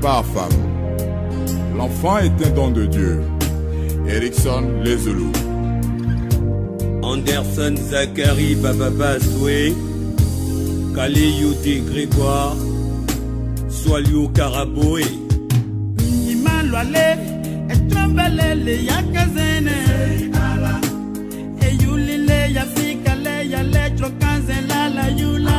par femme. L'enfant est un don de Dieu. Erickson Lezelou. Anderson Zachary Bababa Soué. Kali Youti Grégoire. Soaliou Karaboué. Minimalwale. Etrombelele Yakazene. Eyulile Yafikale la la Yula.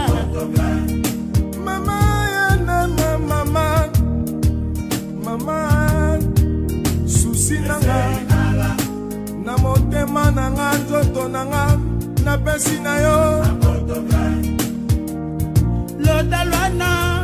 na nga nzoto na nga napesi na yo lodalwana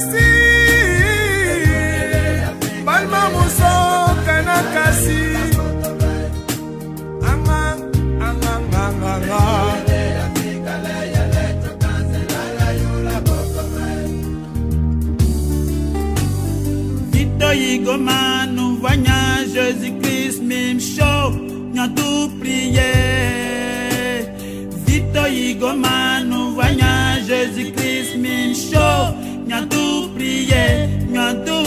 kasi balma mosoka na kasi anga anganganganga toyigoma nous voyons Jésus-Christ même chaud nous tout prier Vito yigoma nous voyons Jésus-Christ même chaud Nya du priye, nya du